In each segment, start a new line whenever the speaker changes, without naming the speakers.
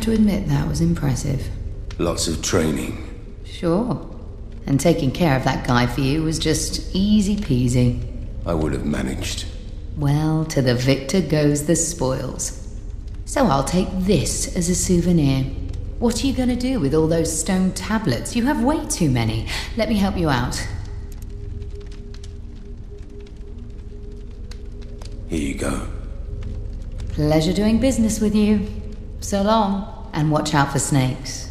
Have to admit that was impressive.
Lots of training.
Sure. And taking care of that guy for you was just easy peasy.
I would have managed.
Well, to the victor goes the spoils. So I'll take this as a souvenir. What are you going to do with all those stone tablets? You have way too many. Let me help you out.
Here you go.
Pleasure doing business with you. So long, and watch out for snakes.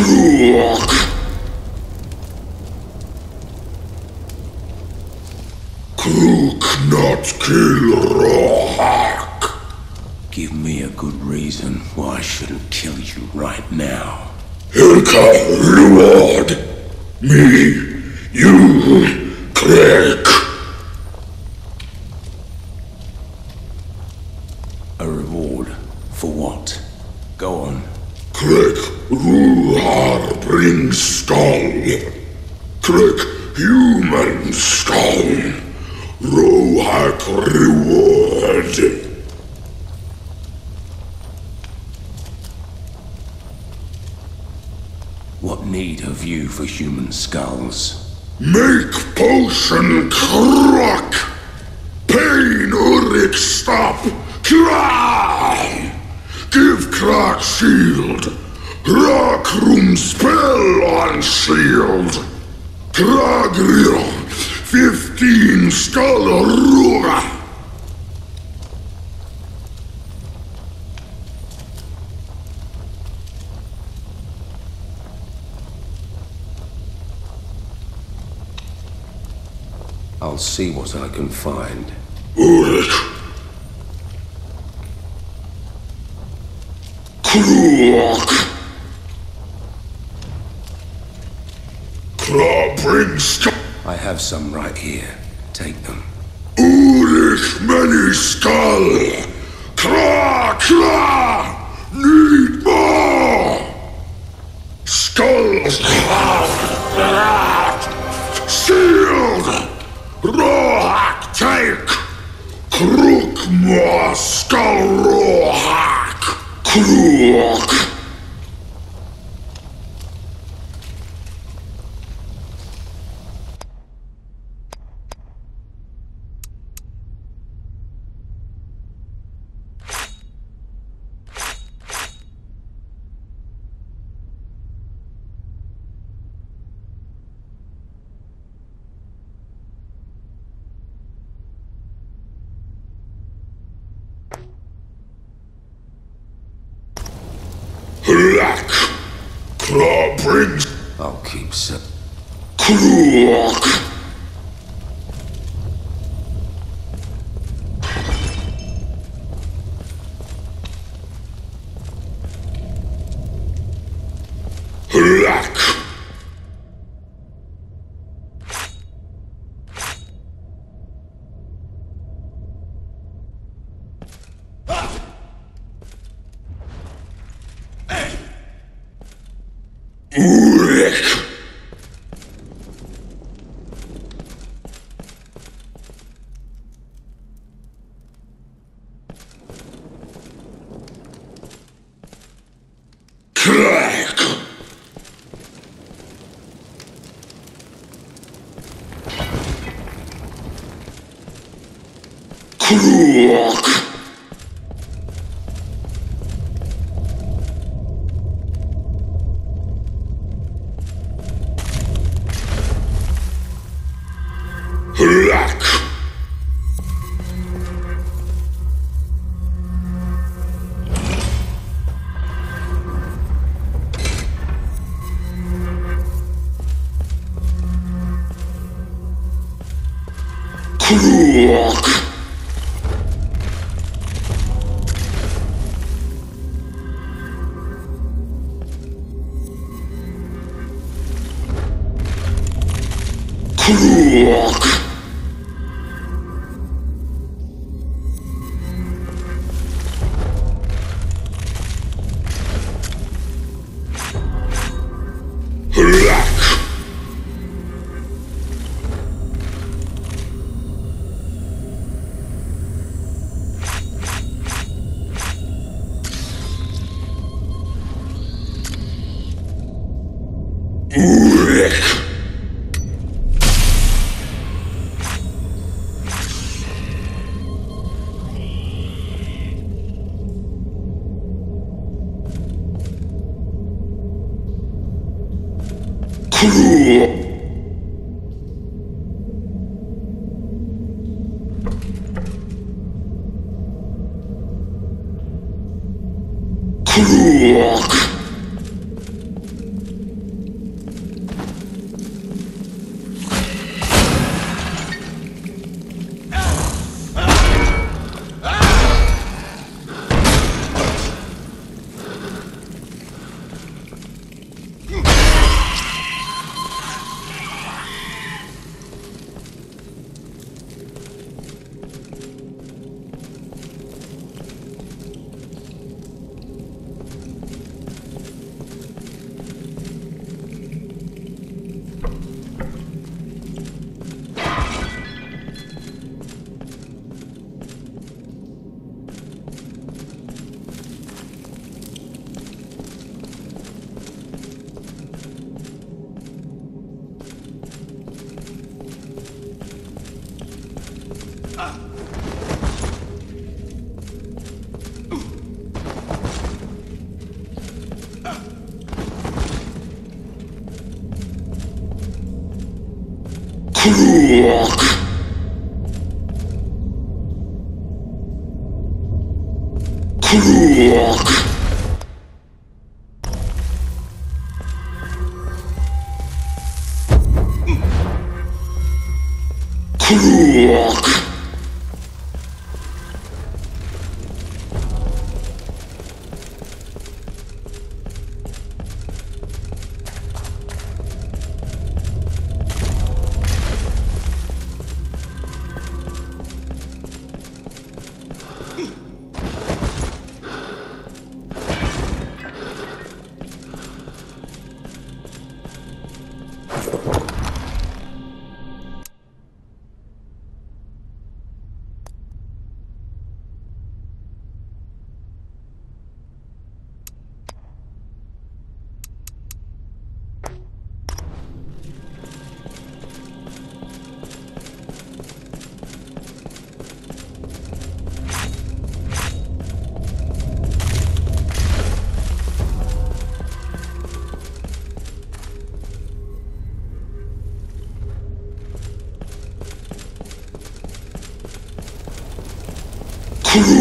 Crook! Crook not kill Rohak.
Give me a good reason why I shouldn't kill you right now.
Hilka reward. Me, you, Craig.
A reward for what? Go on.
Craig Ruhar brings skull. Craig human skull. Rohak reward.
What need have you for human skulls?
Make potion crack. Pain Urik stop. Cry. Give crack shield. Rock room spell on shield. Kragriel. Fifteen skull ruga.
I'll see what I can find.
Urik. Kruk. Kra brings.
I have some right here. Take them.
Ulrich many skull. Kra, kra, need skull rohak. Kruk.
Black.
Yeah.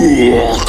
Crook.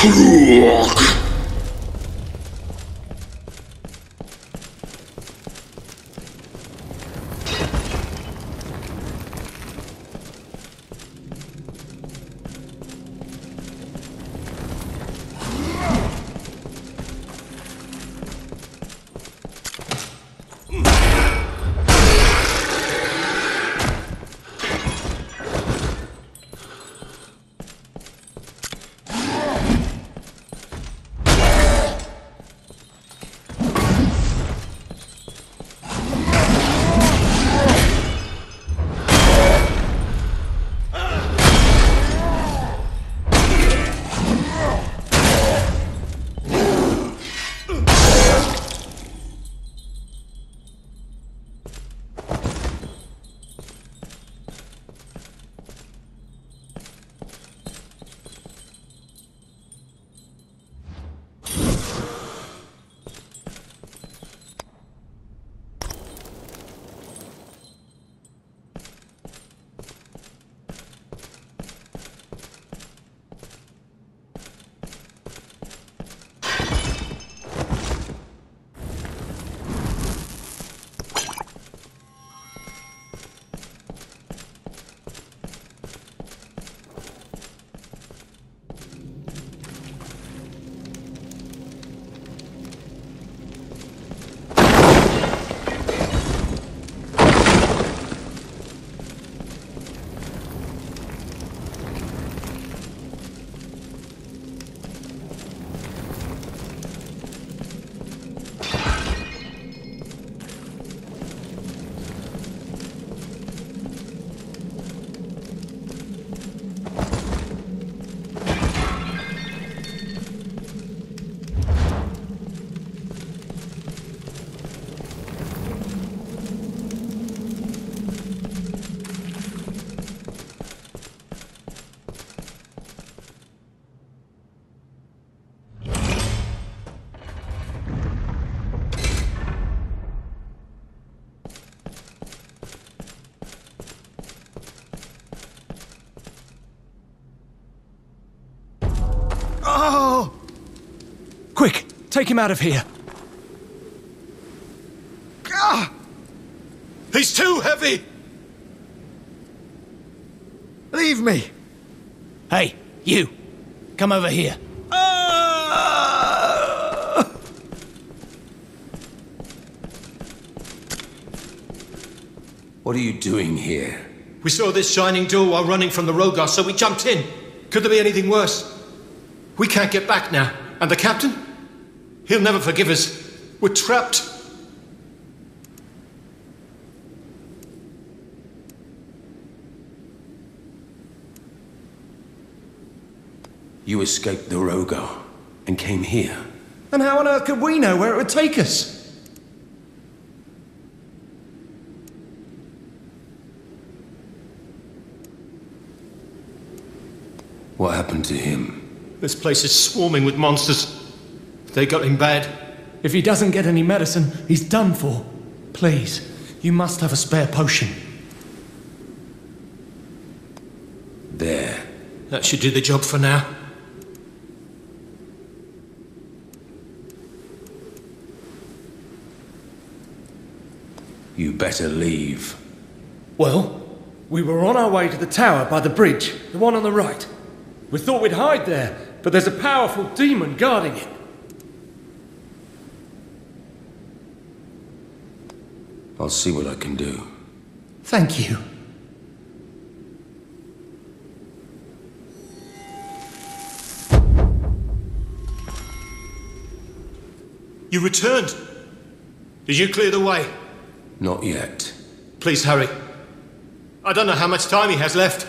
cruel take him out of here.
Ah! He's too heavy! Leave me!
Hey, you, come over here.
Ah!
What are you doing here?
We saw this shining door while running from the Rhogar, so we jumped in. Could there be anything worse? We can't get back now. And the captain? He'll never forgive us. We're trapped.
You escaped the Rhogar and came here.
And how on earth could we know where it would take us?
What happened to him?
This place is swarming with monsters. They got him bad.
If he doesn't get any medicine, he's done for. Please, you must have a spare potion.
There.
That should do the job for now.
You better leave.
Well, we were on our way to the tower by the bridge, the one on the right. We thought we'd hide there, but there's a powerful demon guarding it.
I'll see what I can do.
Thank you.
You returned. Did you clear the way?
Not yet.
Please hurry. I don't know how much time he has left.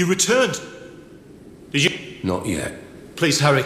You returned. Did you?
Not yet.
Please hurry.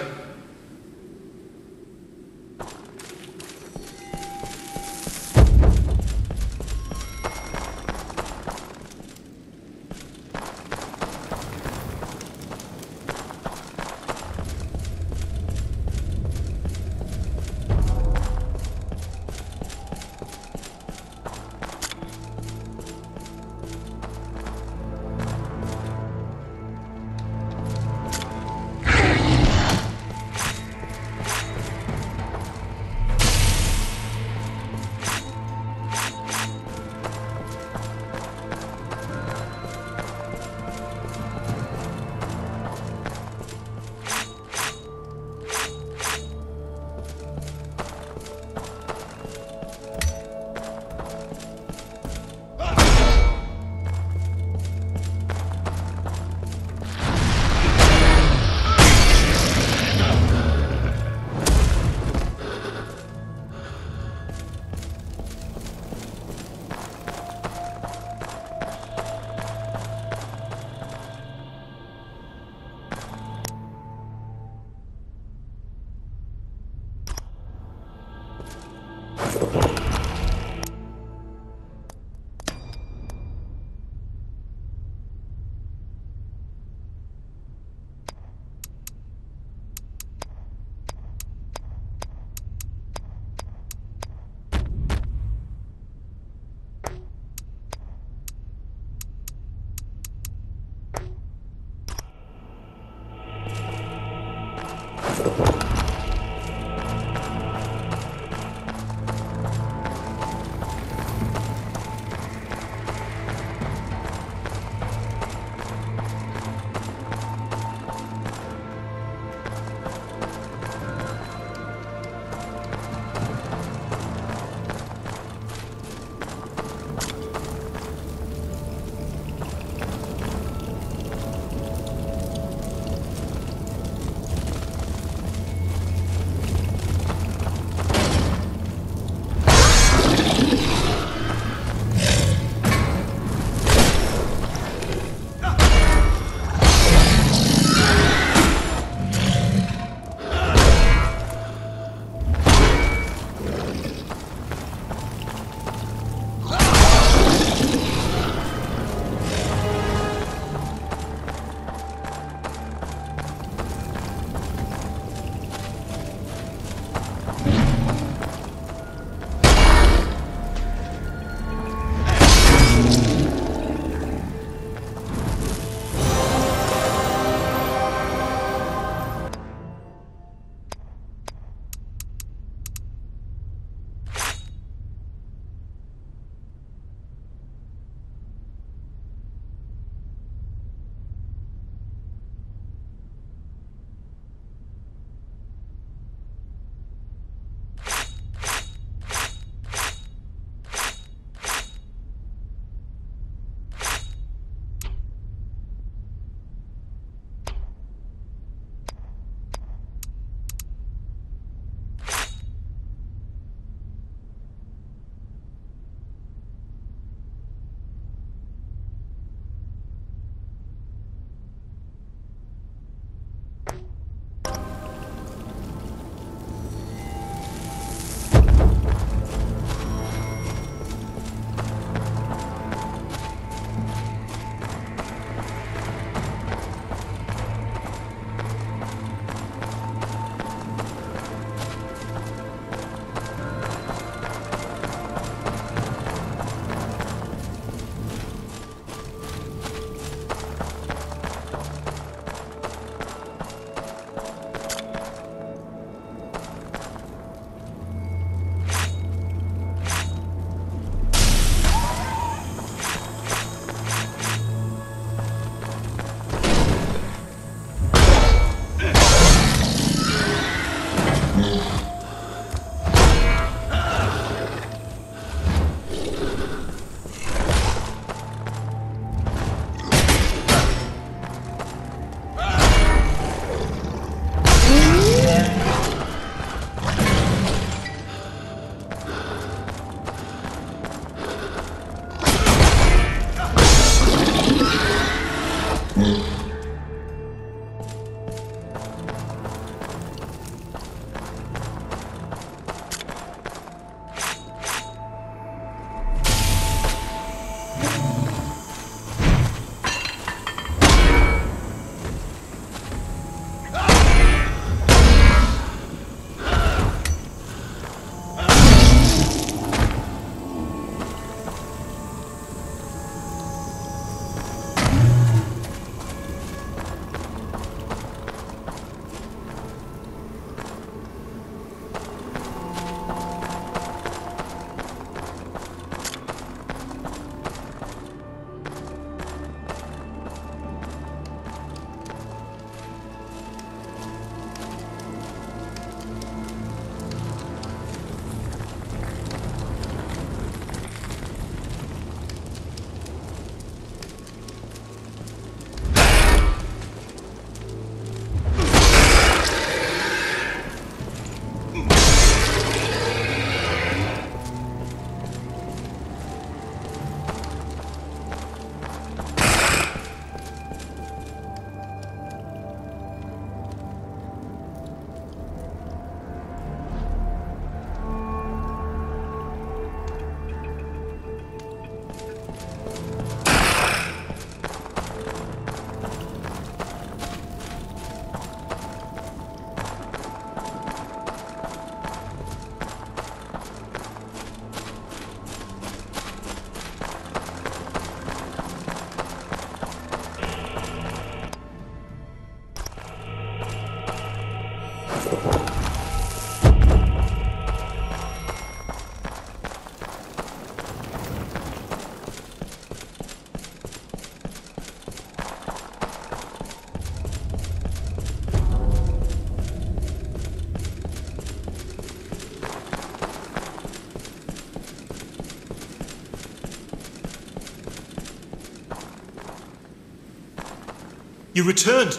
You returned.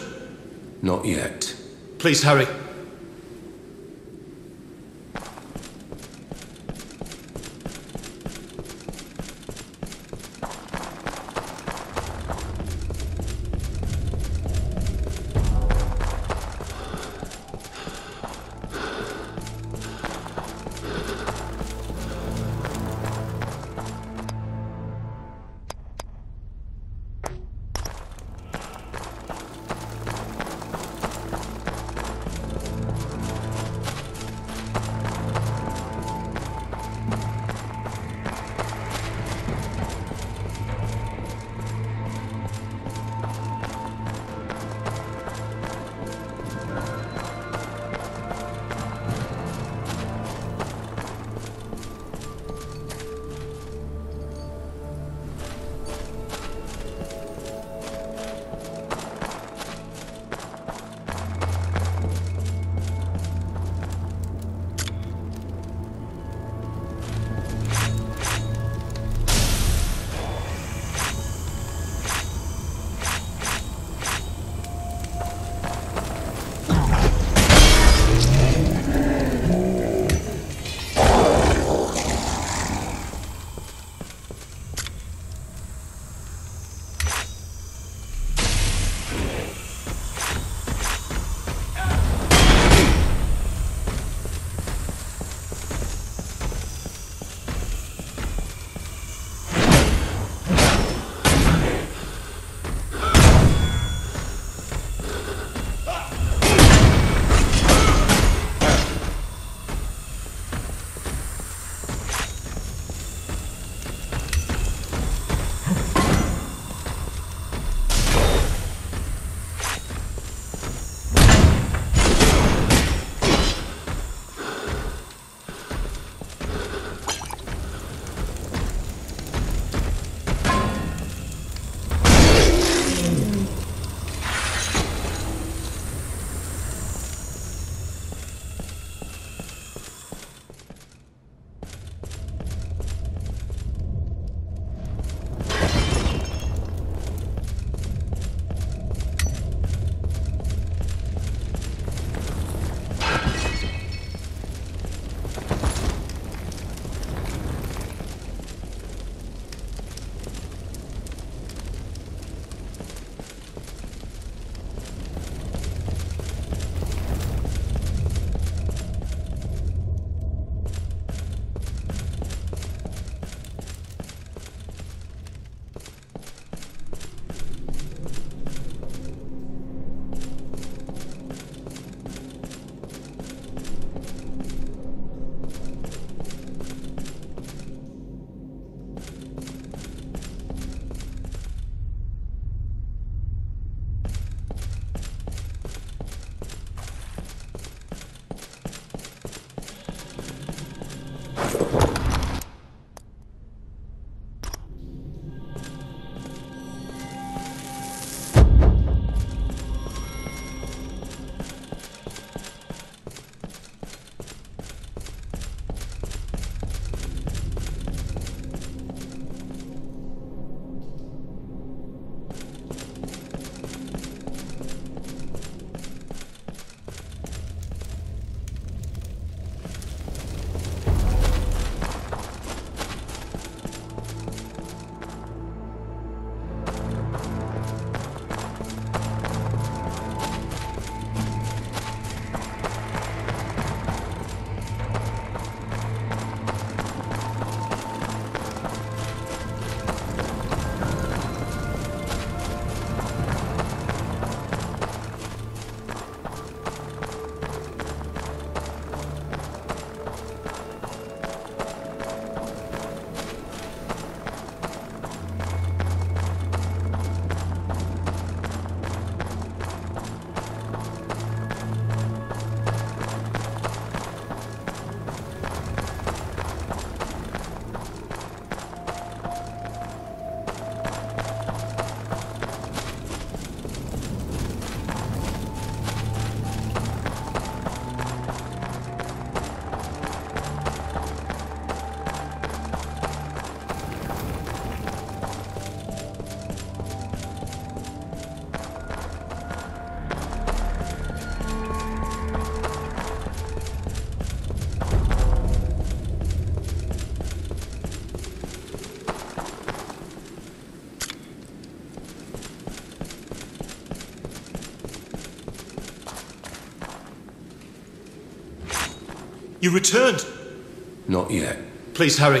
Not yet.
Please hurry. You returned.
Not yet.
Please hurry.